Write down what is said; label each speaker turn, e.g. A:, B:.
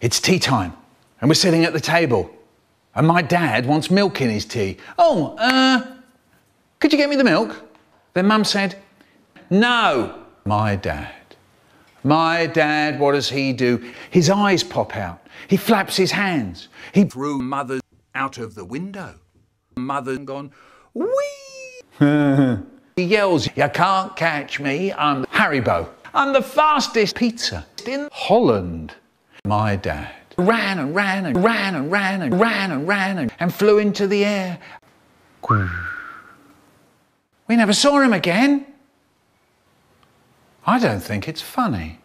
A: It's tea time, and we're sitting at the table, and my dad wants milk in his tea. Oh, uh, could you get me the milk? Then mum said, No. My dad. My dad, what does he do? His eyes pop out. He flaps his hands. He threw mother out of the window. Mother gone, wee. he yells, You can't catch me. I'm Haribo. I'm the fastest pizza in Holland. My dad ran and ran and ran and ran and ran and ran and, and flew into the air. We never saw him again. I don't think it's funny.